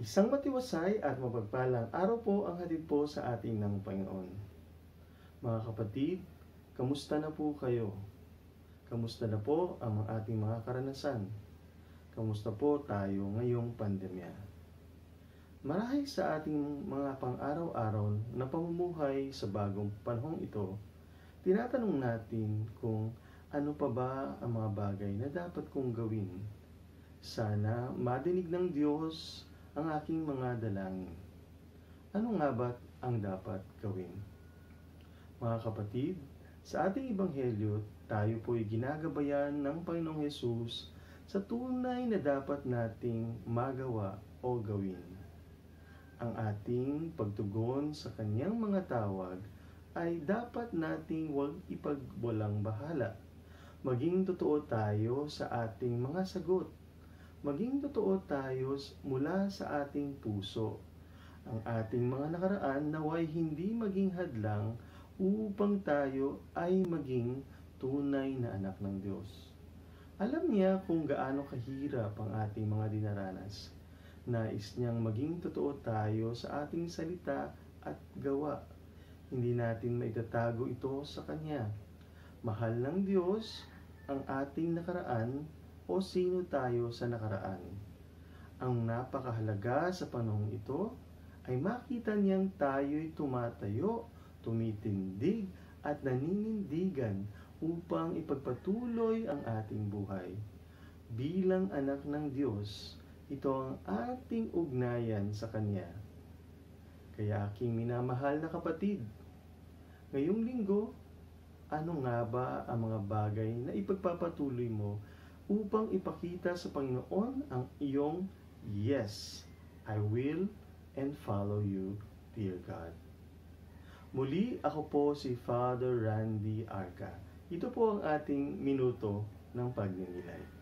Isang matiwasay at mapagpalang araw po ang hatid po sa ating ng Panginoon. Mga kapatid, kamusta na po kayo? Kamusta na po ang ating mga karanasan? Kamusta po tayo ngayong pandemya? Marahil sa ating mga pang-araw-araw na pamumuhay sa bagong panahong ito, tinatanong natin kung ano pa ba ang mga bagay na dapat kong gawin. Sana madinig ng Diyos ang aking mga dalangin. Ano nga ba ang dapat gawin? Mga kapatid, sa ating Ebanghelyo, tayo po'y ginagabayan ng Panginoong Yesus sa tunay na dapat nating magawa o gawin. Ang ating pagtugon sa kanyang mga tawag ay dapat nating huwag ipagwalang bahala. Maging totoo tayo sa ating mga sagot maging totoo tayo mula sa ating puso. Ang ating mga nakaraan naway hindi maging hadlang upang tayo ay maging tunay na anak ng Diyos. Alam niya kung gaano kahirap ang ating mga dinaranas. Nais niyang maging totoo tayo sa ating salita at gawa. Hindi natin maitatago ito sa Kanya. Mahal ng Diyos ang ating nakaraan o sino tayo sa nakaraan. Ang napakahalaga sa panahong ito ay makita niyang tayo'y tumatayo, tumitindig at naninindigan upang ipagpatuloy ang ating buhay. Bilang anak ng Diyos, ito ang ating ugnayan sa Kanya. Kaya aking minamahal na kapatid, ngayong linggo, ano nga ba ang mga bagay na ipagpapatuloy mo upang ipakita sa Panginoon ang iyong yes, I will and follow you, dear God. Muli, ako po si Father Randy Arca. Ito po ang ating minuto ng pagninilay.